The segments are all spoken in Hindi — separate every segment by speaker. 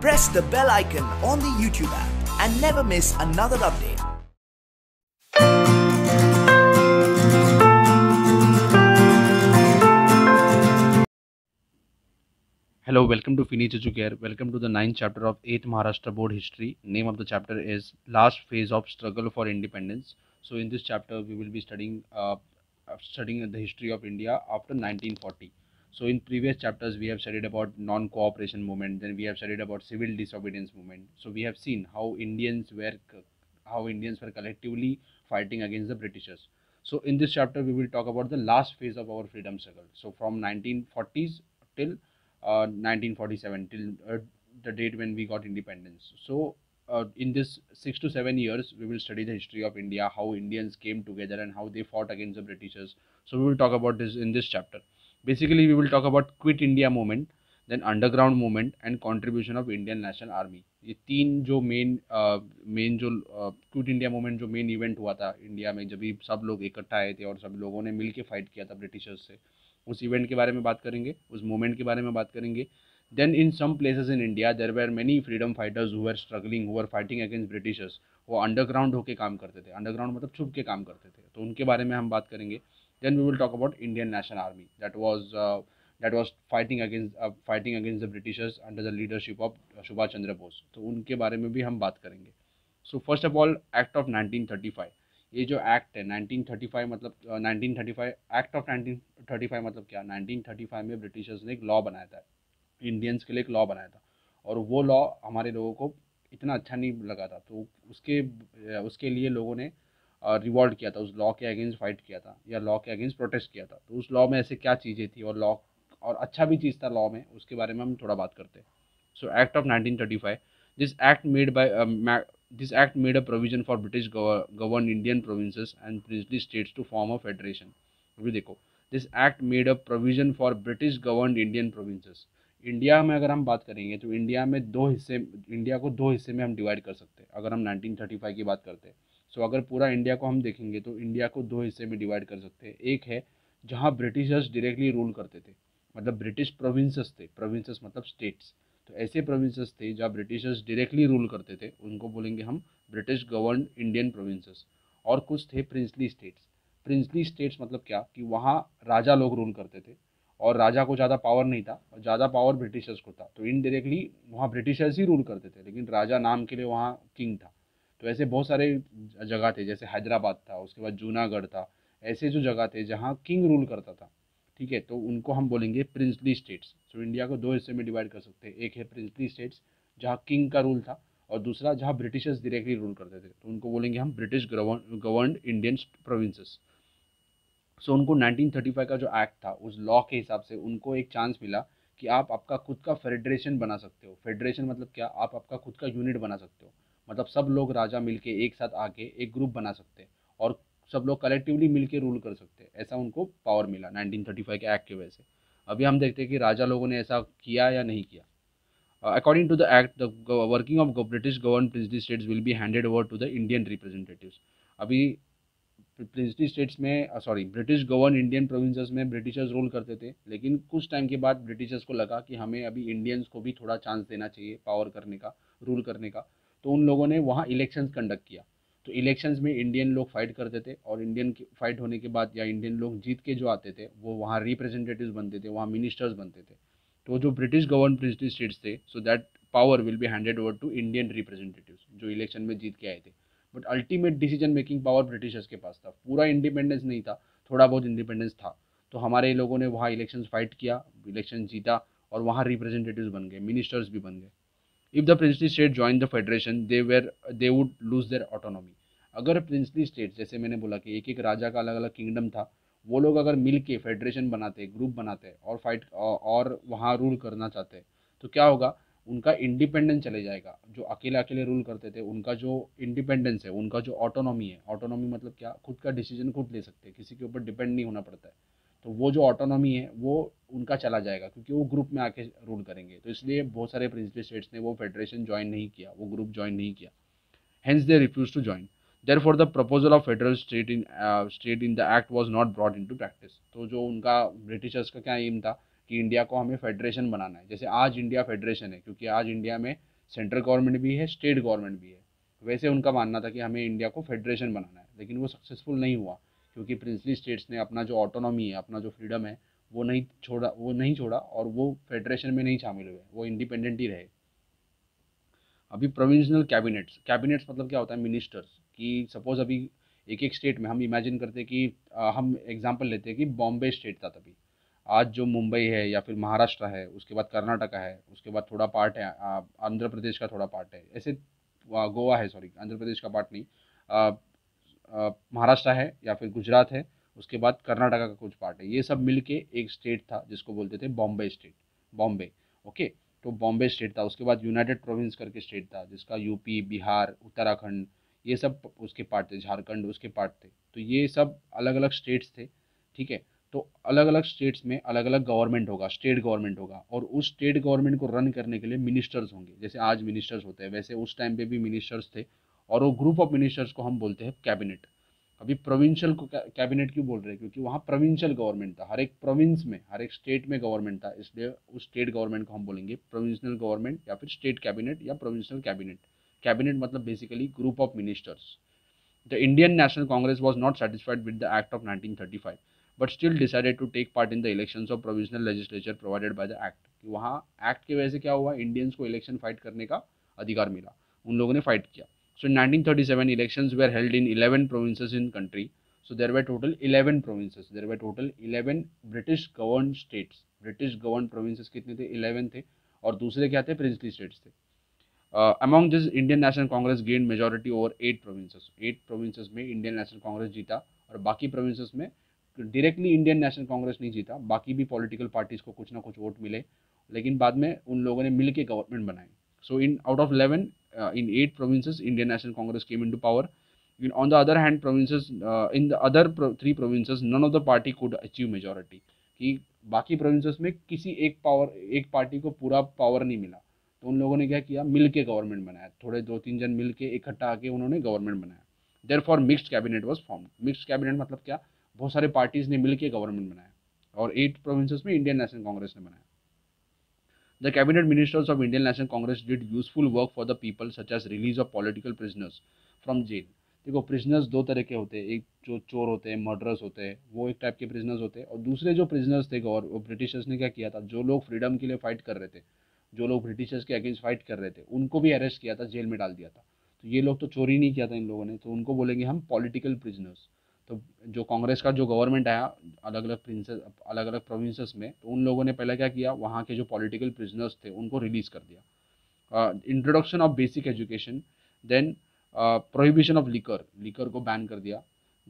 Speaker 1: press the bell icon on the YouTube app and never miss another update.
Speaker 2: Hello, welcome to Finish Educare. Welcome to the ninth chapter of 8th Maharashtra Board History. Name of the chapter is Last Phase of Struggle for Independence. So, in this chapter, we will be studying uh, studying the history of India after 1940. So, in previous chapters, we have studied about non-cooperation movement. Then we have studied about civil disobedience movement. So, we have seen how Indians were how Indians were collectively fighting against the Britishers. So, in this chapter, we will talk about the last phase of our freedom struggle. So, from 1940s till 1947 uh, till uh, the date when we got independence. So, uh, in this six to seven years, we will study the history of India, how Indians came together, and how they fought against the Britishers. So, we will talk about this in this chapter. Basically, we will talk about Quit India movement, then underground movement, and contribution of Indian National Army. ये तीन जो मेन मेन जो क्विट इंडिया मूवमेंट जो मेन इवेंट हुआ था इंडिया में जब भी सब लोग इकट्ठा आए थे और सब लोगों ने मिल के फाइट किया था ब्रिटिशर्स से उस इवेंट के बारे में बात करेंगे उस मूवमेंट के बारे में बात करेंगे। Then in some places in India there were many freedom fighters हुआ स्ट्रगलिंग हुआ फाइटिंग अगेंस्ट ब्रिटिशर्स वो अंडरग्राउंड होकर काम करते थे। अंडरग्राउंड मतलब छुप के काम करते थे। तो उनके बारे में हम बात करेंगे। Then we will talk about Indian National Army that was that was fighting against fighting against the Britishers under the leadership of Subhash Chandra Bose तो उनके बारे में भी हम बात करेंगे। So first of all act of 1935 ये जो एक्ट है 1935 मतलब uh, 1935 एक्ट ऑफ़ 1935 मतलब क्या? 1935 में ब्रिटिशर्स ने एक लॉ बनाया था। इंडियंस के लिए एक लॉ बनाया था। और वो लॉ हमारे लोगों को इतना अच्छा नहीं लगा था। तो उसके उसके लिए लोगों ने रिवॉल्ट किया था, उस लॉ के अगेंस्ट फाइट किया था, या लॉ के अगेंस्ट प्रोटेस्ट किया था। तो उस लॉ में ऐसे क्या चीज़ें थी और लॉ और अच्छा भी चीज़ था लॉ में, उसके बारे में हम थोड़ा बात करते हैं। So act of 1935 this act made by this act made a provision for British govern Indian provinces and princely states to form a federation. अभी देखो this act made a provision for British govern Indian provinces India में अगर हम बात करेंगे तो इंडिया में दो हिस्से इंडिया को दो हिस्से में हम डिवाइड कर सकते हैं, अगर हम 1935 की बात करते हैं। सो so, अगर पूरा इंडिया को हम देखेंगे तो इंडिया को दो हिस्से में डिवाइड कर सकते हैं। एक है जहाँ ब्रिटिशर्स डायरेक्टली रूल करते थे। मतलब ब्रिटिश प्रोविंसेस थे। प्रोविंसेस मतलब स्टेट्स तो ऐसे प्रोविंसेस थे जहाँ ब्रिटिशर्स डायरेक्टली रूल करते थे। उनको बोलेंगे हम ब्रिटिश गवर्न इंडियन प्रोविंसेस और कुछ थे प्रिंसली स्टेट्स प्रिंसली स्टेट्स मतलब क्या? कि वहाँ राजा लोग रूल करते थे। और राजा को ज़्यादा पावर नहीं था और ज़्यादा पावर ब्रिटिशर्स को था। तो इनडायरेक्टली वहाँ ब्रिटिशर्स ही रूल करते थे। लेकिन राजा नाम के लिए वहाँ किंग था। तो ऐसे बहुत सारे जगह थे, जैसे हैदराबाद था, उसके बाद जूनागढ़ था, ऐसे जो जगह थे जहाँ किंग रूल करता था, ठीक है? तो उनको हम बोलेंगे प्रिंसली स्टेट्स सो इंडिया को दो हिस्से में डिवाइड कर सकते हैं, एक है प्रिंसली स्टेट्स जहाँ किंग का रूल था, और दूसरा जहाँ ब्रिटिशर्स डायरेक्टली रूल करते थे। तो उनको बोलेंगे हम British governed Indian provinces so उनको 1935 का जो एक्ट था, उस लॉ के हिसाब से उनको एक चांस मिला कि आप आपका खुद का फेडरेशन बना सकते हो। फेडरेशन मतलब क्या? आप आपका खुद का यूनिट बना सकते हो। मतलब सब लोग राजा मिलके एक साथ आके एक ग्रुप बना सकते हैं और सब लोग कलेक्टिवली मिलके रूल कर सकते हैं। ऐसा उनको पावर मिला 1935 के एक्ट की वजह से। अभी हम देखते हैं कि राजा लोगों ने ऐसा किया या नहीं किया। According to the act the working of British govern princely states will be handed over to the Indian representatives अभी प्रिंसली स्टेट्स में sorry British govern Indian provinces में ब्रिटिशर्स रूल करते थे, लेकिन कुछ टाइम के बाद ब्रिटिशर्स को लगा कि हमें अभी इंडियंस को भी थोड़ा चांस देना चाहिए पावर करने का रूल करने का। तो उन लोगों ने वहाँ इलेक्शन कंडक्ट किया। तो इलेक्शंस में इंडियन लोग फाइट करते थे और इंडियन फाइट होने के बाद या इंडियन लोग जीत के जो आते थे, वो वहाँ रिप्रेजेंटेटिव्स बनते थे, वहाँ मिनिस्टर्स बनते थे। तो जो ब्रिटिश गवर्न प्रिंसली स्टेट्स थे so that power will be handed over to Indian representatives जो इलेक्शन में जीत के आए थे। But ultimate decision making power Britishers के पास था। पूरा इंडिपेंडेंस नहीं था, थोड़ा बहुत इंडिपेंडेंस था। तो हमारे लोगों ने वहाँ इलेक्शन फाइट किया इलेक्शन जीता और वहाँ रिप्रेजेंटेटिव्स बन गए मिनिस्टर्स भी बन गए। If the princely state join the federation they were they would lose their autonomy अगर प्रिंसली स्टेट जैसे मैंने बोला कि एक एक राजा का अलग अलग किंगडम था, वो लोग अगर मिल के फेडरेशन बनाते ग्रुप बनाते और फाइट और वहाँ रूल करना चाहते तो क्या होगा? उनका इंडिपेंडेंस चले जाएगा। जो अकेले अकेले रूल करते थे, उनका जो इंडिपेंडेंस है, उनका जो ऑटोनॉमी है ऑटोनॉमी मतलब क्या? खुद का डिसीज़न खुद ले सकते हैं, किसी के ऊपर डिपेंड नहीं होना पड़ता है। तो वो जो ऑटोनॉमी है, वो उनका चला जाएगा, क्योंकि वो ग्रुप में आके रूल करेंगे। तो इसलिए बहुत सारे प्रिंसिपल स्टेट्स ने वो फेडरेशन ज्वाइन नहीं किया, वो ग्रुप ज्वाइन नहीं किया। Hence they refuse to join therefore the proposal of federal state in state in the act was not brought into practice तो जो उनका ब्रिटिशर्स का क्या एम था? कि इंडिया को हमें फेडरेशन बनाना है। जैसे आज इंडिया फेडरेशन है, क्योंकि आज इंडिया में सेंट्रल गवर्नमेंट भी है स्टेट गवर्नमेंट भी है। वैसे उनका मानना था कि हमें इंडिया को फेडरेशन बनाना है, लेकिन वो सक्सेसफुल नहीं हुआ। क्योंकि प्रिंसली स्टेट्स ने अपना जो ऑटोनॉमी है, अपना जो फ्रीडम है, वो नहीं छोड़ा, वो नहीं छोड़ा और वो फेडरेशन में नहीं शामिल हुए, वो इंडिपेंडेंट ही रहे। अभी प्रोविंशनल कैबिनेट्स कैबिनेट्स मतलब क्या होता है? मिनिस्टर्स कि सपोज़ अभी एक एक स्टेट में हम इमेजिन करते कि हम एग्जांपल लेते हैं कि बॉम्बे स्टेट था तभी। आज जो मुंबई है या फिर महाराष्ट्र है, उसके बाद कर्नाटका है, उसके बाद थोड़ा पार्ट है आंध्र प्रदेश का थोड़ा पार्ट है, ऐसे गोवा है सॉरी आंध्र प्रदेश का पार्ट नहीं महाराष्ट्र है या फिर गुजरात है, उसके बाद कर्नाटका का कुछ पार्ट है। ये सब मिल के एक स्टेट था, जिसको बोलते थे बॉम्बे स्टेट बॉम्बे ओके तो बॉम्बे स्टेट था, उसके बाद यूनाइटेड प्रोविंस करके स्टेट था, जिसका यूपी बिहार, उत्तराखंड, ये सब उसके पार्ट थे, झारखंड उसके पार्ट थे। तो ये सब अलग अलग स्टेट्स थे, ठीक है? तो अलग अलग स्टेट्स में अलग अलग गवर्नमेंट होगा स्टेट गवर्नमेंट होगा, और उस स्टेट गवर्नमेंट को रन करने के लिए मिनिस्टर्स होंगे। जैसे आज मिनिस्टर्स होते हैं, वैसे उस टाइम पे भी मिनिस्टर्स थे और वो ग्रुप ऑफ़ मिनिस्टर्स को हम बोलते हैं कैबिनेट अभी प्रोविंशियल को कैबिनेट क्यों बोल रहे हैं? क्योंकि वहाँ प्रोविंशियल गवर्नमेंट था। हर एक प्रोविंस में, हर एक स्टेट में गवर्नमेंट था। इसलिए उस स्टेट गवर्नमेंट को हम बोलेंगे प्रोविंशनल गवर्नमेंट या फिर स्टेट कैबिनेट या प्रोविंशनल कैबिनेट कैबिनेट मतलब basically group of ministers the Indian National Congress was not satisfied with the act of 1935 but still decided to take part in the election of provisional legislature provided by the act वहाँ एक्ट की वजह से क्या हुआ? इंडियंस को इलेक्शन फाइट करने का अधिकार मिला। उन लोगों ने फाइट किया। So in 1937 elections were held in 11 provinces in country so there were total 11 provinces there were total 11 British govern states British govern provinces कितने थे? 11 थे। और दूसरे क्या थे? प्रिंसली स्टेट्स थे। Among this Indian National Congress gain majority over eight provinces eight provinces में इंडियन नेशनल कांग्रेस जीता और बाकी प्रोविंसेस में डायरेक्टली इंडियन नेशनल कांग्रेस नहीं जीता। बाकी भी पॉलिटिकल पार्टीज़ को कुछ ना कुछ वोट मिले। लेकिन बाद में उन लोगों ने मिलके गवर्नमेंट बनाई। So in out of eleven in eight provinces Indian National Congress came into power on the other hand provinces in the other three provinces none of the party could achieve majority कि बाकी प्रोविंसेस में किसी एक पावर एक पार्टी को पूरा पावर नहीं मिला। तो उन लोगों ने क्या किया? मिल के गवर्नमेंट बनाया। थोड़े दो तीन जन मिल के इकट्ठा आके उन्होंने गवर्नमेंट बनाया। Therefore mixed cabinet was form mixed cabinet मतलब क्या? बहुत सारे पार्टीज़ ने मिलकर गवर्नमेंट बनाया। और एट प्रोविंसेस में इंडियन नेशनल कांग्रेस ने बनाया। The cabinet ministers of Indian National Congress did useful work for the people such as release of political prisoners from jail देखो प्रिजनर्स दो तरह के होते हैं। एक जो चोर होते हैं मर्डरर्स होते हैं, वो एक टाइप के प्रिजनर्स होते हैं। और दूसरे जो प्रिजनर्स थे, और ब्रिटिशर्स ने क्या किया था? जो लोग फ्रीडम के लिए फाइट कर रहे थे, जो लोग ब्रिटिशर्स के अगेंस्ट फाइट कर रहे थे, उनको भी अरेस्ट किया था जेल में डाल दिया था। तो ये लोग तो चोरी नहीं किया था इन लोगों ने। तो उनको बोलेंगे हम पॉलिटिकल प्रिजनर्स तो जो कांग्रेस का जो गवर्नमेंट आया अलग अलग प्रिंसेस अलग अलग प्रोविंसेस में तो उन लोगों ने पहले क्या किया, वहाँ के जो पॉलिटिकल प्रिजनर्स थे, उनको रिलीज़ कर दिया। Introduction of basic education then prohibition of liquor liquor को बैन कर दिया।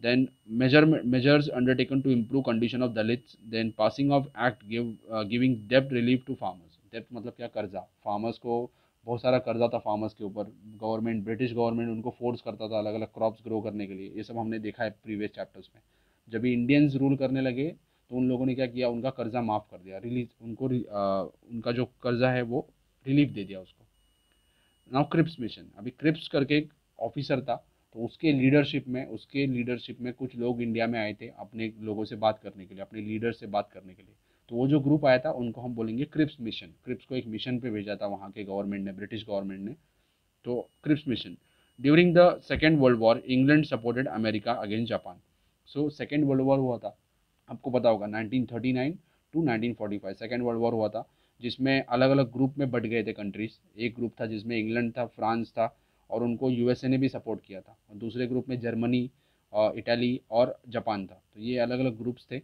Speaker 2: Then major measures undertaken to improve condition of Dalits then passing of act give giving dept relief to farmers डेप्ट मतलब क्या कर्जा? फार्मर्स को बहुत सारा कर्जा था फार्मर्स के ऊपर। गवर्नमेंट ब्रिटिश गवर्नमेंट उनको फोर्स करता था अलग अलग क्रॉप्स ग्रो करने के लिए। ये सब हमने देखा है प्रीवियस चैप्टर्स में। जब इंडियंस रूल करने लगे तो उन लोगों ने क्या किया? उनका कर्जा माफ़ कर दिया। रिलीज़ उनको आ, उनका जो कर्जा है वो रिलीफ दे दिया उसको। नाउ क्रिप्स मिशन अभी क्रिप्स करके एक ऑफिसर था तो उसके लीडरशिप में उसके लीडरशिप में कुछ लोग इंडिया में आए थे अपने लोगों से बात करने के लिए अपने लीडर से बात करने के लिए। तो वो जो ग्रुप आया था, उनको हम बोलेंगे क्रिप्स मिशन क्रिप्स को एक मिशन पे भेजा था वहाँ के गवर्नमेंट ने ब्रिटिश गवर्नमेंट ने. तो Cripps mission during the second world war England supported America against Japan so second world war हुआ था. आपको पता होगा 1939 टू 1945 सेकेंड वर्ल्ड वॉर हुआ था, जिसमें अलग अलग ग्रुप में बट गए थे कंट्रीज़ एक ग्रुप था जिसमें इंग्लैंड था फ्रांस था, और उनको यूएसए ने भी सपोर्ट किया था. और दूसरे ग्रुप में जर्मनी इटली और जापान था. तो ये अलग अलग ग्रुप्स थे.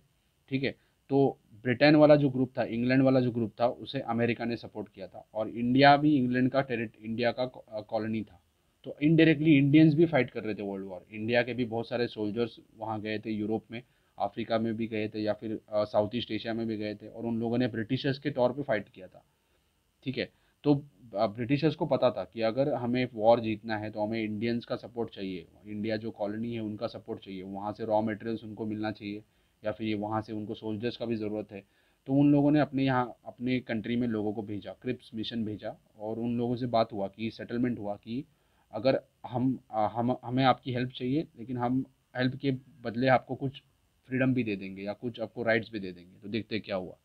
Speaker 2: ठीक है? तो ब्रिटेन वाला जो ग्रुप था, इंग्लैंड वाला जो ग्रुप था, उसे अमेरिका ने सपोर्ट किया था और इंडिया भी इंग्लैंड का टेरिट, इंडिया का कॉलोनी था। तो इनडायरेक्टली इंडियंस भी फाइट कर रहे थे वर्ल्ड वॉर इंडिया के भी बहुत सारे सोल्जर्स वहाँ गए थे यूरोप में अफ्रीका में भी गए थे या फिर साउथ ईस्ट एशिया में भी गए थे और उन लोगों ने ब्रिटिशर्स के तौर पे फाइट किया था। ठीक है? तो ब्रिटिशर्स को पता था कि अगर हमें वॉर जीतना है तो हमें इंडियंस का सपोर्ट चाहिए। इंडिया जो कॉलोनी है उनका सपोर्ट चाहिए। वहाँ से रॉ मटेरियल्स उनको मिलना चाहिए। या फिर ये वहाँ से उनको सोल्जर्स का भी ज़रूरत है तो उन लोगों ने अपने यहाँ, अपने कंट्री में लोगों को भेजा क्रिप्स मिशन भेजा और उन लोगों से बात हुआ कि सेटलमेंट हुआ कि अगर हम हम, हमें आपकी हेल्प चाहिए, लेकिन हम हेल्प के बदले आपको कुछ फ्रीडम भी दे देंगे या कुछ आपको राइट्स भी दे देंगे। तो देखते क्या हुआ।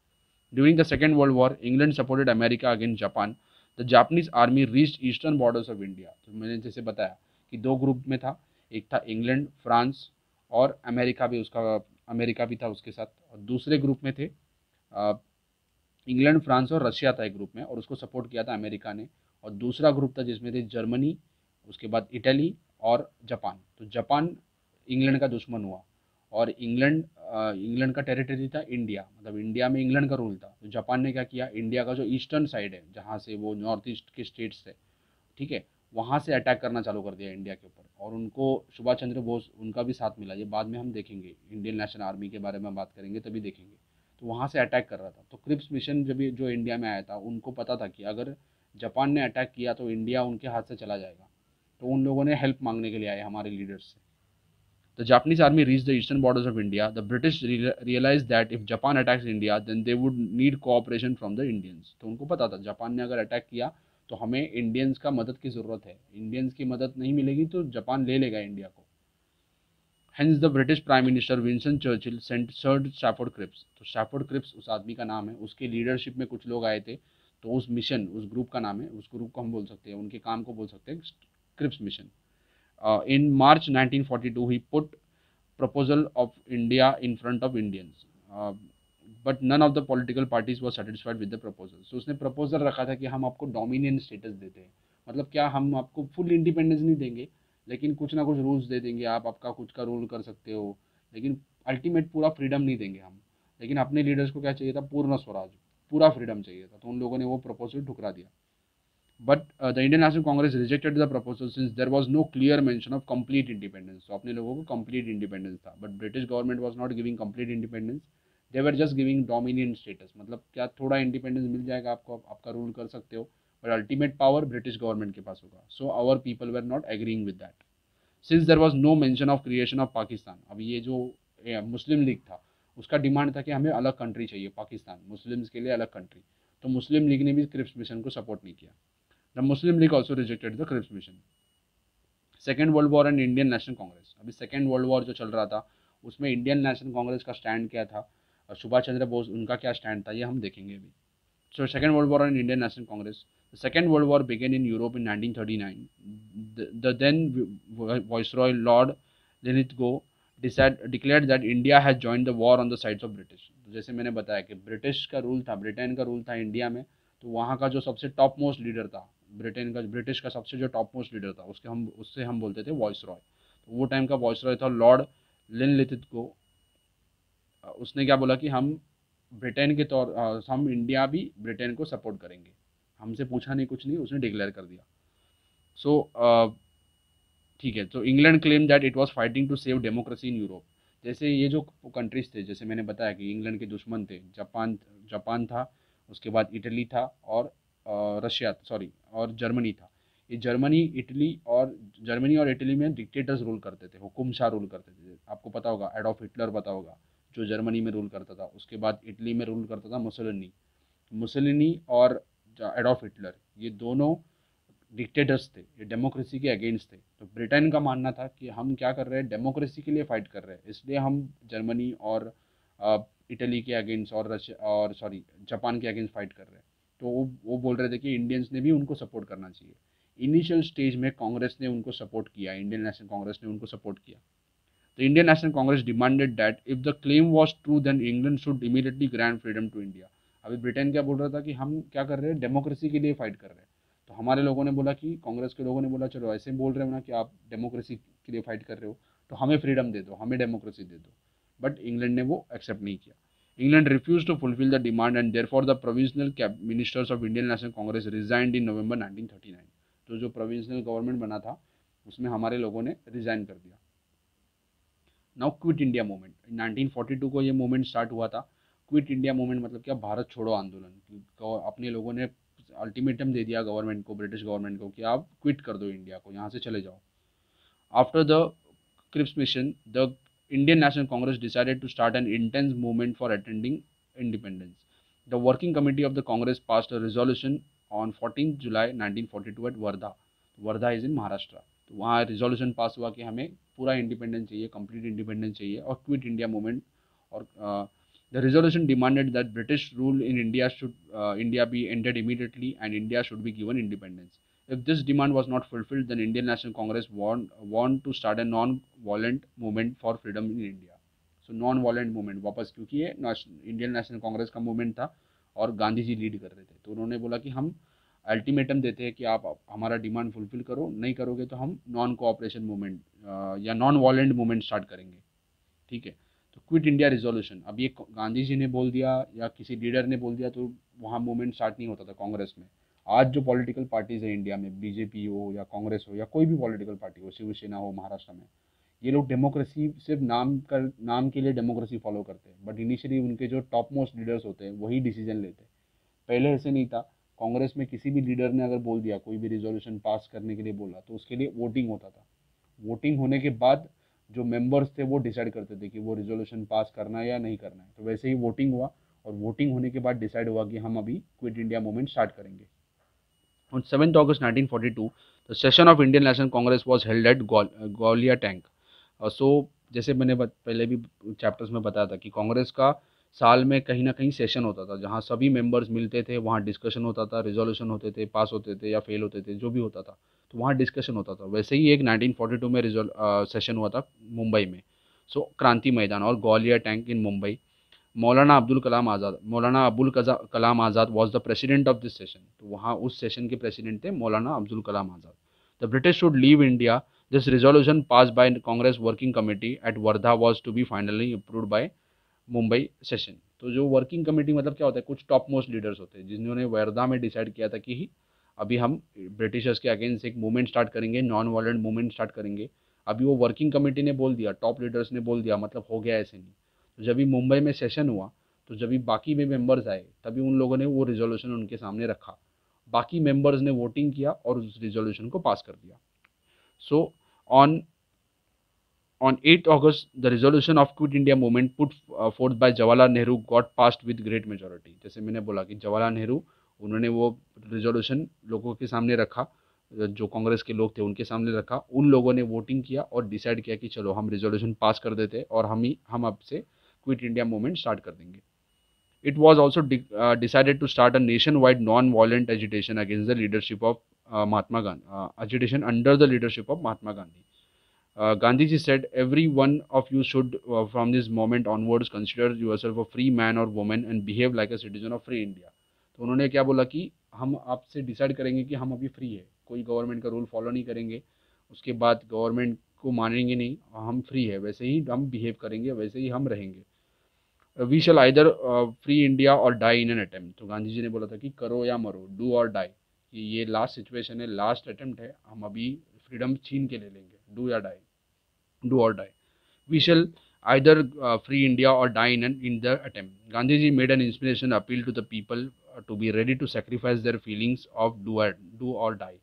Speaker 2: During the second world war England supported America against Japan the Japanese army reach eastern borders of India तो मैंने जैसे बताया कि दो ग्रुप में था, एक था इंग्लैंड फ्रांस और अमेरिका भी उसका अमेरिका भी था उसके साथ, और दूसरे ग्रुप में थे। इंग्लैंड फ्रांस और रशिया था एक ग्रुप में, और उसको सपोर्ट किया था अमेरिका ने। और दूसरा ग्रुप था जिसमें थे जर्मनी उसके बाद इटली और जापान तो जापान इंग्लैंड का दुश्मन हुआ, और इंग्लैंड इंग्लैंड का टेरिटरी था इंडिया मतलब इंडिया में इंग्लैंड का रूल था। तो जापान ने क्या किया? इंडिया का जो ईस्टर्न साइड है, जहाँ से वो नॉर्थ ईस्ट के स्टेट्स थे, ठीक है? वहाँ से अटैक करना चालू कर दिया इंडिया के ऊपर। और उनको सुभाष चंद्र बोस, उनका भी साथ मिला। ये बाद में हम देखेंगे। इंडियन नेशनल आर्मी के बारे में बात करेंगे, तभी देखेंगे। तो वहाँ से अटैक कर रहा था। तो क्रिप्स मिशन जब जो इंडिया में आया था, उनको पता था कि अगर जापान ने अटैक किया तो इंडिया उनके हाथ से चला जाएगा। तो उन लोगों ने हेल्प मांगने के लिए आए हमारे लीडर्स से। The Japanese army reach the eastern borders of India the British realize that if Japan attacks India then they would need cooperation from the Indians तो उनको पता था जापान ने अगर अटैक किया तो हमें इंडियंस का मदद की ज़रूरत है। इंडियंस की मदद नहीं मिलेगी तो जापान ले लेगा इंडिया को। Hence the British prime minister Winston Churchill sent Sir Stafford Cripps तो स्टैफोर्ड क्रिप्स उस आदमी का नाम है। उसके लीडरशिप में कुछ लोग आए थे। तो उस मिशन उस ग्रुप का नाम है। उस ग्रुप को हम बोल सकते हैं। उनके काम को बोल सकते हैं। Cripps mission in March 1942 he put proposal of India in front of Indians but none of the political parties was satisfied with the proposal so उसने प्रपोजल रखा था कि हम आपको डोमिनियन स्टेटस देते हैं। मतलब क्या हम आपको फुल इंडिपेंडेंस नहीं देंगे? लेकिन कुछ ना कुछ रूल्स दे देंगे। आप आपका कुछ का रूल कर सकते हो। लेकिन अल्टीमेट पूरा फ्रीडम नहीं देंगे हम। लेकिन अपने लीडर्स को क्या चाहिए था? पूर्ण स्वराज। पूरा फ्रीडम चाहिए था। तो उन लोगों ने वो प्रपोजल ठुकरा दिया। But the Indian National Congress rejected the proposal since there was no clear mention of complete independence तो अपने लोगों को कंप्लीट इंडिपेंडेंस था। But British government was not giving complete independence they were just giving dominion status मतलब क्या थोड़ा इंडिपेंडेंस मिल जाएगा आपको आपका रूल कर सकते हो but ultimate power British government के पास होगा. So our people were not agreeing with that since there was no mention of creation of Pakistan अब ये जो मुस्लिम लीग था, उसका डिमांड था कि हमें अलग कंट्री चाहिए पाकिस्तान मुस्लिम्स के लिए अलग कंट्री तो मुस्लिम लीग ने भी क्रिप्स मिशन को सपोर्ट नहीं किया. The Muslim League also rejected the Cripps mission second world war and Indian National Congress अभी सेकेंड वर्ल्ड वॉर जो चल रहा था, उसमें इंडियन नेशनल कांग्रेस का स्टैंड क्या था? और सुभाष चंद्र बोस उनका क्या स्टैंड था ये हम देखेंगे अभी so second world war and Indian National Congress The Second World War began in Europe in 1939. The, the then Viceroy Lord Linlithgow declared that India had joined the war on the sides of British. तो जैसे मैंने बताया कि ब्रिटिश का रूल था ब्रिटेन का रूल था इंडिया में तो वहाँ का जो सबसे टॉप मोस्ट लीडर था ब्रिटेन का ब्रिटिश का सबसे जो टॉप मोस्ट लीडर था उसके हम उससे हम बोलते थे वॉइस रॉय तो वो टाइम का वॉइस रॉय था लॉर्ड लिन लिथित को उसने क्या बोला कि हम ब्रिटेन के तौर हम इंडिया भी ब्रिटेन को सपोर्ट करेंगे। हमसे पूछा नहीं कुछ नहीं उसने डिक्लेयर कर दिया। सो so, ठीक है तो England claim that it was fighting to save democracy in Europe जैसे ये जो कंट्रीज़ थे जैसे मैंने बताया कि इंग्लैंड के दुश्मन थे जापान जापान था उसके बाद इटली था और रशिया सॉरी और जर्मनी था। ये जर्मनी इटली और जर्मनी और इटली में डिक्टेटर्स रूल करते थे हुकुम शाह रूल करते थे। आपको पता होगा एडॉफ हिटलर पता होगा। जो जर्मनी में रूल करता था, उसके बाद इटली में रूल करता था मुसलिनी। मुसलिनी और एडोफ हिटलर, ये दोनों डिक्टेटर्स थे, ये डेमोक्रेसी के अगेंस्ट थे। तो ब्रिटेन का मानना था कि हम क्या कर रहे हैं डेमोक्रेसी के लिए फाइट कर रहे हैं। इसलिए हम जर्मनी और इटली के अगेंस्ट और रशिया और सॉरी जापान के अगेंस्ट फाइट कर रहे हैं। तो वो वो बोल रहे थे कि इंडियंस ने भी उनको सपोर्ट करना चाहिए। इनिशियल स्टेज में कांग्रेस ने उनको सपोर्ट किया इंडियन नेशनल कांग्रेस ने उनको सपोर्ट किया। तो Indian National Congress demanded that if the claim was true then England should immediately grant freedom to India अभी ब्रिटेन क्या बोल रहा था कि हम क्या कर रहे हैं? डेमोक्रेसी के लिए फाइट कर रहे हैं। तो हमारे लोगों ने बोला कि कांग्रेस के लोगों ने बोला, चलो, ऐसे बोल रहे हो ना कि आप डेमोक्रेसी के लिए फाइट कर रहे हो तो हमें फ्रीडम दे दो, हमें डेमोक्रेसी दे दो. बट इंग्लैंड ने वो एक्सेप्ट नहीं किया। Refuse to fulfil the demand and therefore the provisional ministers of Indian National Congress resigned in November 1939 तो जो प्रोविजनल गवर्नमेंट बना था, उसमें हमारे लोगों ने रिजाइन कर दिया। नाउ क्विट इंडिया मूवमेंट 1942 को ये मूवमेंट स्टार्ट हुआ था। क्विट इंडिया मूवमेंट मतलब क्या? भारत छोड़ो आंदोलन। अपने लोगों ने अल्टीमेटम दे दिया गवर्नमेंट को ब्रिटिश गवर्नमेंट को कि आप क्विट कर दो इंडिया को, यहाँ से चले जाओ। After the Cripps mission the Indian National Congress decided to start an intense movement for attending independence the working committee of the Congress passed a resolution on fourteen July 1942 at Wardha Wardha is in Maharashtra तो वहाँ रिजोल्यूशन पास हुआ कि हमें पूरा इंडिपेंडेंस चाहिए कंप्लीट इंडिपेंडेंस चाहिए और क्विट इंडिया मूवमेंट और the resolution demanded that British rule in India should India be ended immediately and India should be given independence if this demand was not fulfilled then Indian National Congress want to start a non violent movement for freedom in India so non violent movement वापस क्योंकि ये इंडियन नेशनल कांग्रेस का मूवमेंट था और गांधी जी लीड कर रहे थे। तो उन्होंने बोला कि हम अल्टीमेटम देते हैं कि आप हमारा डिमांड फुलफिल करो, नहीं करोगे तो हम नॉन कोऑपरेशन मूवमेंट या नॉन वायलेंट मूवमेंट स्टार्ट करेंगे। ठीक है? तो क्विट इंडिया रिजोल्यूशन अब ये गांधी जी ने बोल दिया या किसी लीडर ने बोल दिया तो वहाँ मूवमेंट स्टार्ट नहीं होता था कांग्रेस में। आज जो पॉलिटिकल पार्टीज़ है इंडिया में बीजेपी हो या कांग्रेस हो या कोई भी पॉलिटिकल पार्टी हो, शिवसेना हो, महाराष्ट्र में, ये लोग डेमोक्रेसी सिर्फ़ नाम कर, नाम के लिए डेमोक्रेसी फॉलो करते हैं। बट इनिशियली उनके जो टॉप मोस्ट लीडर्स होते हैं, वही डिसीज़न लेते हैं। पहले ऐसे नहीं था। कांग्रेस में किसी भी लीडर ने अगर बोल दिया कोई भी रिजोल्यूशन पास करने के लिए बोला तो उसके लिए वोटिंग होता था। वोटिंग होने के बाद जो मेंबर्स थे वो डिसाइड करते थे कि वो रिजोल्यूशन पास करना है या नहीं करना है। तो वैसे ही वोटिंग हुआ और वोटिंग होने के बाद डिसाइड हुआ कि हम अभी क्विट इंडिया मूवमेंट स्टार्ट करेंगे। On 7th August 1942, the session of Indian National Congress was held at Gwalior Tank. So जैसे मैंने पहले भी चैप्टर्स में बताया था कि कांग्रेस का साल में कहीं ना कहीं सेशन होता था जहाँ सभी मेंबर्स मिलते थे वहाँ डिस्कशन होता था रिजोल्यूशन होते थे पास होते थे या फेल होते थे जो भी होता था तो वहाँ डिस्कशन होता था। वैसे ही एक 1942 में रिजोल सेशन हुआ था मुंबई में। सो so, क्रांति मैदान और Gwalior tank in Mumbai. Maulana Abdul Kalam Azad Maulana Abul Kalam Azad was the president of this session तो वहाँ उस सेशन के प्रेसिडेंट थे Maulana Abdul Kalam Azad. The British should leave India this resolution pass by Congress working committee at Wardha was to be finally approved by Mumbai session तो जो वर्किंग कमेटी मतलब क्या होता है कुछ टॉप मोस्ट लीडर्स होते हैं जिन्होंने वर्धा में डिसाइड किया था कि ही अभी हम ब्रिटिशर्स के अगेंस्ट एक मूवमेंट स्टार्ट करेंगे नॉन वायलेंट मूवमेंट स्टार्ट करेंगे. अभी वो वर्किंग कमेटी ने बोल दिया टॉप लीडर्स ने बोल दिया मतलब हो गया ऐसे नहीं. तो जब भी मुंबई में सेशन हुआ तो जब भी बाकी में मेंबर्स आए तभी उन लोगों ने वो रिजोल्यूशन उनके सामने रखा. बाकी मेंबर्स ने वोटिंग किया और उस रिजोल्यूशन को पास कर दिया. सो so, on on 8th August, the resolution of Quit India movement put uh, forth by Jawaharlal Nehru got passed with great majority. जैसे मैंने बोला कि जवाहरलाल नेहरू उन्होंने वो रिजोल्यूशन लोगों के सामने रखा जो कांग्रेस के लोग थे उनके सामने रखा उन लोगों ने वोटिंग किया और डिसाइड किया कि चलो हम रिजोल्यूशन पास कर देते और हम ही हम अब से क्विट इंडिया मूवमेंट स्टार्ट कर देंगे it was also decided to start a nation wide non violent agitation against the leadership of Gandhi, uh, agitation under the leadership of Mahatma Gandhi. Uh, Gandhiji said, every one of you should, uh, from this moment onwards, consider yourself a free man or woman and behave like a citizen of free India. तो उन्होंने क्या बोला कि हम आपसे डिसाइड करेंगे कि हम अभी फ्री है। कोई गवर्नमेंट का रूल फॉलो नहीं करेंगे। उसके बाद गवर्नमेंट को मानेंगे नहीं। हम फ्री है। वैसे ही हम बिहेव करेंगे। वैसे ही हम रहेंगे। We shall either free India or die in an attempt तो गांधी जी ने बोला था कि करो या मरो डू और डाई कि ये लास्ट सिचुएशन है लास्ट अटैम्प्ट है। हम अभी फ्रीडम छीन के ले लेंगे। डू या die do or die we shall either free India or die in in the attempt Gandhi ji made an inspiration appeal to the people to be ready to sacrifice their feelings of do do or die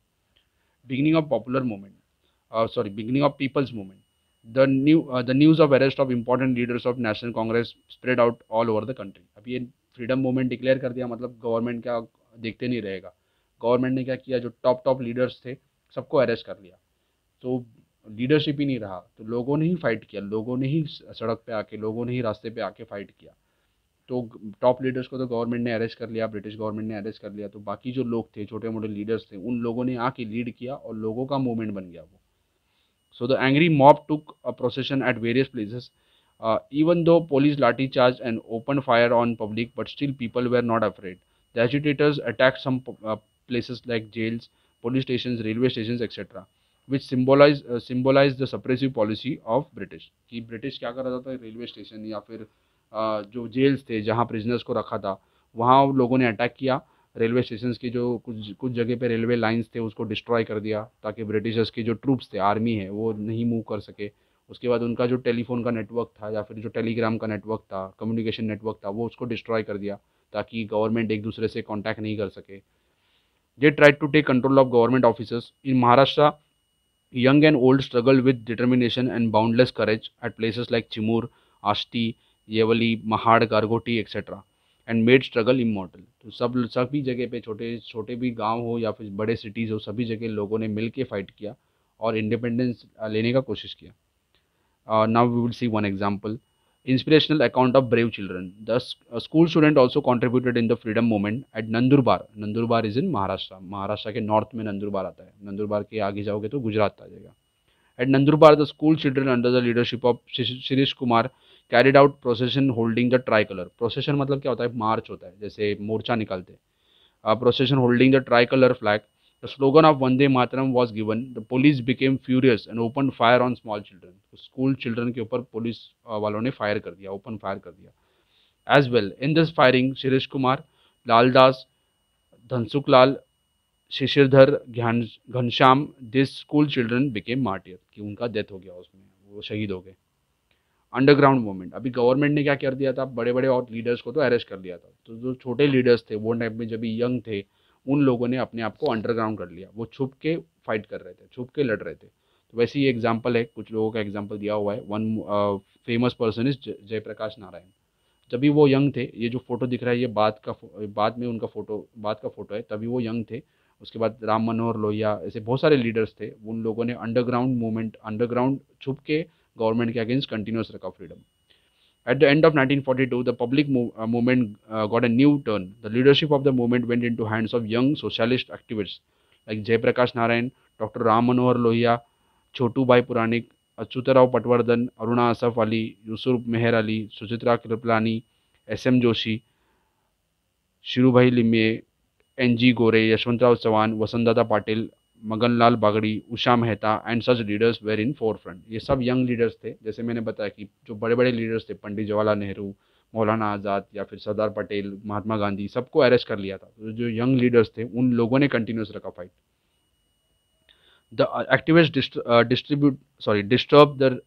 Speaker 2: beginning of popular movement sorry beginning of people's movement the new uh, the news of arrest of important leaders of national congress spread out all over the country. अब ये फ्रीडम मूवमेंट डिक्लेयर कर दिया मतलब गवर्नमेंट क्या देखते नहीं रहेगा। गवर्नमेंट ने क्या किया जो टॉप टॉप लीडर्स थे सबको अरेस्ट कर लिया तो लीडरशिप ही नहीं रहा। तो लोगों ने ही फाइट किया लोगों ने ही सड़क पे आके लोगों ने ही रास्ते पे आके फाइट किया। तो टॉप लीडर्स को तो गवर्नमेंट ने अरेस्ट कर लिया ब्रिटिश गवर्नमेंट ने अरेस्ट कर लिया तो बाकी जो लोग थे छोटे मोटे लीडर्स थे उन लोगों ने आके लीड किया और लोगों का मूवमेंट बन गया वो। So the angry mob took a procession at various places even though police lathi charge and open fire on public but still people were not afraid the agitators attack some places like jails police stations, railway stations, etc. which symbolise symbolise the suppressive policy of British कि ब्रिटिश क्या कर रहा था? रेलवे स्टेशन या फिर uh, जो जेल्स थे जहाँ प्रिजनर्स को रखा था वहाँ लोगों ने अटैक किया। रेलवे स्टेशन की जो कुछ कुछ जगह पे रेलवे लाइंस थे उसको डिस्ट्रॉय कर दिया ताकि ब्रिटिशर्स के जो ट्रूप्स थे आर्मी है वो नहीं मूव कर सके। उसके बाद उनका जो टेलीफोन का नेटवर्क था या फिर जो टेलीग्राम का नेटवर्क था कम्युनिकेशन नेटवर्क था वो उसको डिस्ट्रॉय कर दिया ताकि गवर्नमेंट एक दूसरे से कॉन्टैक्ट नहीं कर सके। They tried to take control of government officers in Maharashtra, young and old struggle with determination and boundless courage at places like Chimur Ashti Yeola Mahad Gargoti etcetera and made struggle immortal तो सब, सभी जगह पे छोटे छोटे भी गाँव हो या फिर बड़े सिटीज़ हो, सभी जगह लोगों ने मिलके फाइट किया और इंडिपेंडेंस लेने का कोशिश किया। Now we will see one example inspirational account of brave children. The uh, school student also contributed in the freedom movement at Nandurbar. Nandurbar is in Maharashtra. Maharashtra के नॉर्थ में नंदुरबार आता है नंदुरबार के आगे जाओगे तो गुजरात आ जाएगा At Nandurbar, the school children under the leadership of Shirish Kumar carried out procession holding the tricolor. Procession मतलब क्या होता है मार्च होता है जैसे मोर्चा निकालते हैं procession holding the tricolor flag The slogan of Vande Mataram was given. The police became furious and opened fire on small children. School children के ऊपर पुलिस वालों ने फायर कर दिया ओपन फायर कर दिया। As well in this firing Shirish Kumar Laldas Dhansukh Lal Shishirdhar Ghanshyam this school children became martyr कि उनका डेथ हो गया उसमें, वो शहीद हो गए। अंडरग्राउंड मूवमेंट अभी गवर्नमेंट ने क्या कर दिया था? बड़े बड़े और लीडर्स को तो अरेस्ट कर लिया था। तो जो छोटे लीडर्स थे, वो टाइप में जब यंग थे उन लोगों ने अपने आप को अंडरग्राउंड कर लिया। वो छुप के फाइट कर रहे थे, छुप के लड़ रहे थे। तो वैसे ही एग्ज़ाम्पल है, कुछ लोगों का एग्ज़ाम्पल दिया हुआ है। One famous person is Jayaprakash Narayan जब भी वो यंग थे, ये जो फ़ोटो दिख रहा है, ये बाद का बाद में उनका फ़ोटो बाद का फ़ोटो है, तभी वो यंग थे। उसके बाद राम मनोहर लोहिया ऐसे बहुत सारे लीडर्स थे। उन लोगों ने अंडरग्राउंड मूवमेंट अंडरग्राउंड छुप के गवर्नमेंट के अगेंस्ट कंटिन्यूस रखा freedom At the end of 1942, the public uh, movement uh, got a new turn. The leadership of the movement went into hands of young socialist activists like Jayaprakash Narayan, Dr. Ram Manohar Lohia, Chotu Bhai Puranik, Achyutarao Patwardhan, Aruna Asaf Ali, Yusuf Meher Ali, Suchitra Kriplani, S.M. Joshi, Shirubhai Limye, N.G. Gore, Yashwantrao Chavan, Vasantdada Patil, Maganlal Bagdi, Usha Mehta and such leaders were in forefront ये सब यंग लीडर्स थे। जैसे मैंने बताया कि जो बड़े बड़े लीडर्स थे, पंडित जवाहरलाल नेहरू, मौलाना आज़ाद या फिर सरदार पटेल, महात्मा गांधी, सबको अरेस्ट कर लिया था। तो जो यंग लीडर्स थे, उन लोगों ने कंटिन्यूस रखा fight the activist distribute sorry disturb the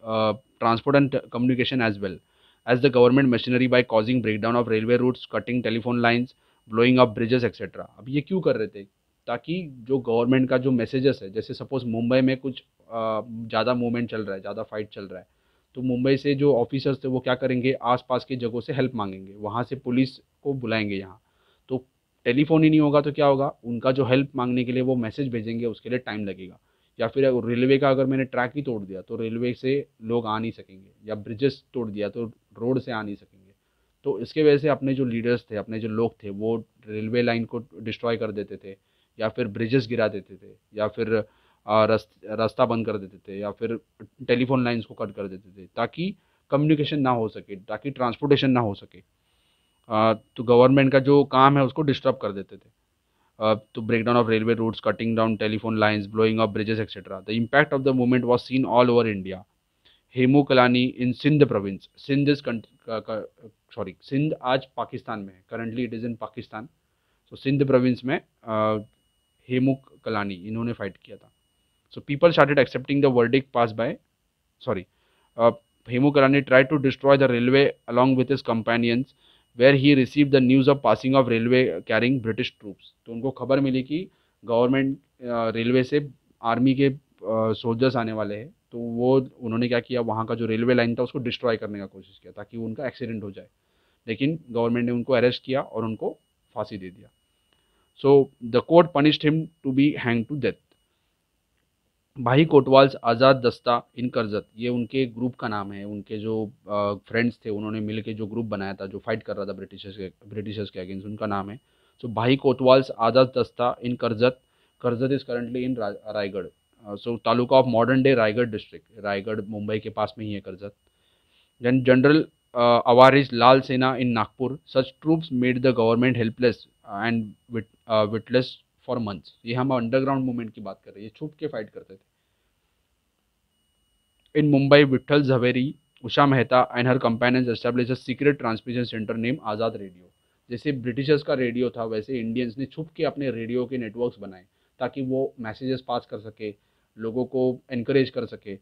Speaker 2: transport and communication as well as the government machinery by causing breakdown of railway routes cutting telephone lines blowing up bridges etcetera अब ये क्यों कर रहे थे? ताकि जो गवर्नमेंट का जो मैसेजेस है, जैसे सपोज़ मुंबई में कुछ ज़्यादा मूवमेंट चल रहा है, ज़्यादा फाइट चल रहा है तो मुंबई से जो ऑफिसर्स थे वो क्या करेंगे? आसपास की जगहों से हेल्प मांगेंगे। वहाँ से पुलिस को बुलाएँगे यहाँ। तो टेलीफोन ही नहीं होगा तो क्या होगा? उनका जो हेल्प मांगने के लिए वो मैसेज भेजेंगे, उसके लिए टाइम लगेगा। या फिर रेलवे का अगर मैंने ट्रैक ही तोड़ दिया तो रेलवे से लोग आ नहीं सकेंगे, या ब्रिजेस तोड़ दिया तो रोड से आ नहीं सकेंगे। तो इसके वजह से अपने जो लीडर्स थे, अपने जो लोग थे, वो रेलवे लाइन को डिस्ट्रॉय कर देते थे। या फिर ब्रिजेस गिरा देते थे, या फिर रास्ता बंद कर देते थे, या फिर टेलीफोन लाइंस को कट कर देते थे, ताकि कम्युनिकेशन ना हो सके, ताकि ट्रांसपोर्टेशन ना हो सके। तो गवर्नमेंट का जो काम है उसको डिस्टर्ब कर देते थे। तो break down of railway routes cutting down telephone lines blowing bridges etcetera the impact of the movement was seen all over India Hemu Kalani in Sindh province Sindh is sorry Sindh आज पाकिस्तान में है. Currently it is in Pakistan तो सिंध प्रोविंस में हेमुक कलानी, इन्होंने फाइट किया था। So people started accepting the verdict pass by sorry Hemu Kalani try to destroy the railway along with his companions where he receive the news of passing of railway carrying British troops तो उनको खबर मिली कि गवर्नमेंट रेलवे से आर्मी के सोल्जर्स आने वाले हैं। तो वो, उन्होंने क्या किया, वहाँ का जो रेलवे लाइन था, उसको डिस्ट्रॉय करने का कोशिश किया, ताकि उनका एक्सीडेंट हो जाए। लेकिन गवर्नमेंट ने उनको अरेस्ट किया और उनको फांसी दे दिया। So the court punished him to be hanged to death. भाई कोटवाल्स आज़ाद दस्ता इन करजत ये उनके ग्रुप का नाम है। उनके जो फ्रेंड्स थे उन्होंने मिल के जो ग्रुप बनाया था जो फाइट कर रहा था ब्रिटिशर्स के ब्रिटिशर्स के अगेंस्ट उनका नाम है। सो so, भाई Kotwal's Azad Dasta in Karjat Karjat is currently in Raigad. So taluka of modern day Raigad district Raigad Mumbai के पास में ही है Karjat. Then general Awari's Lal Sena in Nagpur such troops made the government helpless and witless for months ये हम अंडरग्राउंड मूवमेंट की बात कर रहे हैं। ये छुप के फाइट करते थे। In Mumbai Vithal Jhaveri Usha Mehta and her companions establish a secret transmission centre name Azad radio जैसे ब्रिटिशर्स का रेडियो था, वैसे इंडियंस ने छुप के अपने रेडियो के नेटवर्क्स बनाए, ताकि वो मैसेजेस पास कर सके, लोगों को इनक्रेज कर सके।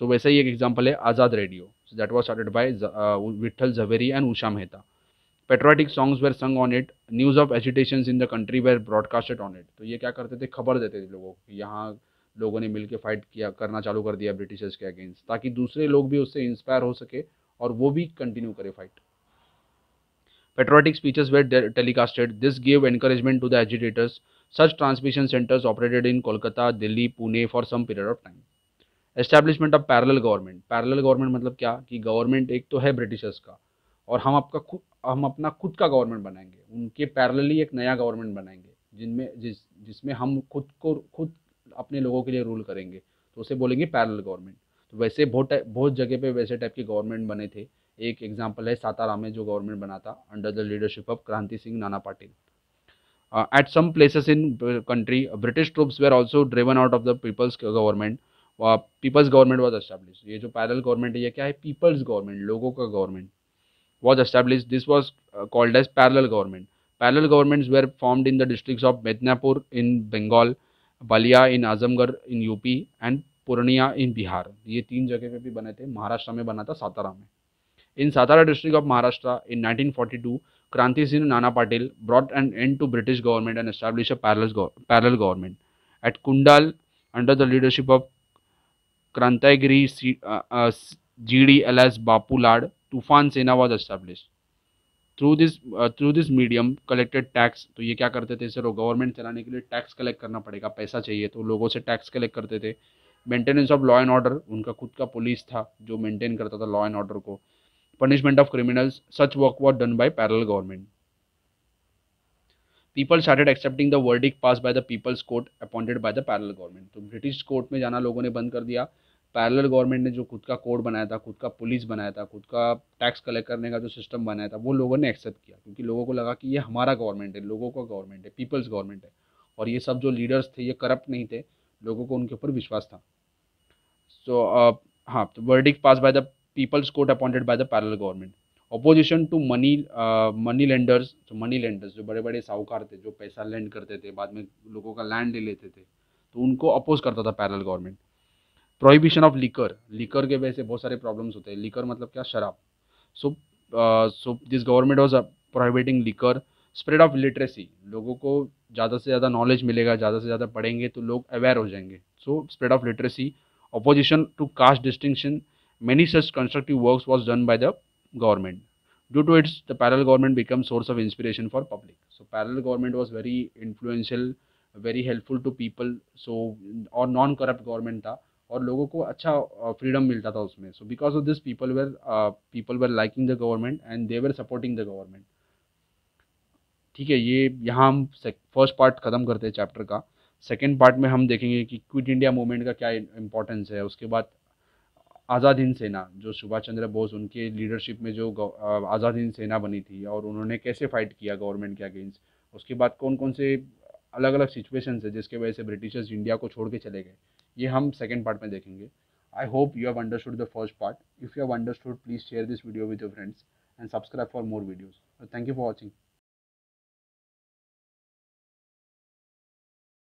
Speaker 2: तो वैसा ही एक एग्जांपल है Azad radio that was started by Vithal Jhaveri and Usha Mehta patriotic songs were sung on it news of agitation in the country were broadcasted on it तो ये क्या करते थे? खबर देते थे लोगों को यहाँ लोगों ने मिलकर फाइट किया, करना चालू कर दिया ब्रिटिशर्स के अगेंस्ट ताकि दूसरे लोग भी उससे इंस्पायर हो सके और वो भी कंटिन्यू करे fight patriotic speeches were telecasted this give encouragement to the agitators such transmission centres operated in Kolkata Delhi Pune for some period of time establishment of parallel government parallel government मतलब क्या? कि गवर्नमेंट एक तो है ब्रिटिशर्स का। और हम आपका खुद हम अपना खुद का गवर्नमेंट बनाएँगे। उनके पैरेलली एक नया गवर्नमेंट बनाएँगे, जिनमें, जिस, जिसमें हम खुद को, खुद अपने लोगों के लिए रूल करेंगे। तो उसे बोलेंगे पैरेलल गवर्नमेंट। तो वैसे बहुत बहुत जगह पे वैसे टाइप के गवर्नमेंट बने थे। एक एग्जांपल है सातारा में जो गवर्नमेंट बना था under the leadership of Kranti Singh Nana Patil. At some places in country British troops were also driven out of the people's government people's government was establish ये जो पैरल गवर्नमेंट है, ये क्या है? पीपल्स गवर्नमेंट लोगों का government. Was establish this was called as parallel government parallel governments were formed in the district of Midnapore in Bengal Ballia in Azamgarh in UP and Purnia in Bihar ये तीन जगह पे भी बने थे। महाराष्ट्र में बना था सातारा में। In Satara district of Maharashtra in 1942 Kranti Singh Nana Patil brought an end to British government and establish a parallel government at Kundal under the leadership of Krantiagrani ji D L S Bapu Lad Toofan Sena was establish through this through this medium collected tax तो ये क्या करते थे सर गवर्नमेंट चलाने के लिए टैक्स कलेक्ट करना पड़ेगा, पैसा चाहिए तो लोगों से टैक्स कलेक्ट करते थे। Maintenance of law and order उनका खुद का पुलिस था जो मेंटेन करता था लॉ एंड ऑर्डर को। Punishment of criminals such work was done by parallel government. People started accepting the verdict passed by the people's court, appointed by the parallel government. तो ब्रिटिश कोर्ट में जाना लोगों ने बंद कर दिया। पैरेलल गवर्नमेंट ने जो खुद का कोड बनाया था खुद का पुलिस बनाया था खुद का टैक्स कलेक्ट करने का जो सिस्टम बनाया था वो लोगों ने एक्सेप्ट किया। क्योंकि लोगों को लगा कि ये हमारा गवर्नमेंट है लोगों का गवर्नमेंट है पीपल्स गवर्नमेंट है। और ये सब जो लीडर्स थे ये करप्ट नहीं थे लोगों को उनके ऊपर विश्वास था। सो so, uh, हाँ तो verdict pass by the people's court appointed by the parallel government opposition to money money lenders तो मनी लेंडर्स जो बड़े बड़े साहूकार थे जो पैसा लेंड करते थे बाद में लोगों का लैंड ले लेते थे तो उनको अपोज करता था parallel government prohibition of liquor liquor के से बहुत सारे प्रॉब्लम्स होते हैं। लिकर मतलब क्या? शराब। So so this government was prohibiting liquor spread of literacy लोगों को ज़्यादा से ज़्यादा नॉलेज मिलेगा, ज़्यादा से ज़्यादा पढ़ेंगे तो लोग अवेयर हो जाएँगे। So spread of literacy opposition to caste distinction many such constructive work was done by the government due to its the parallel government become source of inspiration for public so parallel government was very influential very helpful to people so और नॉन करप्ट गवर्नमेंट था। और लोगों को अच्छा फ्रीडम मिलता था उसमें। So because of this people were people were liking the government and they were supporting the government ठीक है, ये यहाँ हम फ़र्स्ट पार्ट ख़त्म करते हैं चैप्टर का। सेकेंड पार्ट में हम देखेंगे कि क्विट इंडिया मूवमेंट का क्या इंपॉर्टेंस है। उसके बाद आज़ाद हिंद सेना, जो सुभाष चंद्र बोस, उनके लीडरशिप में जो आज़ाद हिंद सेना बनी थी और उन्होंने कैसे फाइट किया गवर्नमेंट के अगेंस्ट उसके बाद कौन कौन से अलग अलग सिचुएशन है, जिसके वजह से ब्रिटिशर्स इंडिया को छोड़ के चले गए। ये हम सेकेंड पार्ट में देखेंगे। I hope you have understood the first part if you have understood please share this video with your friends and subscribe for more videos thank you for watching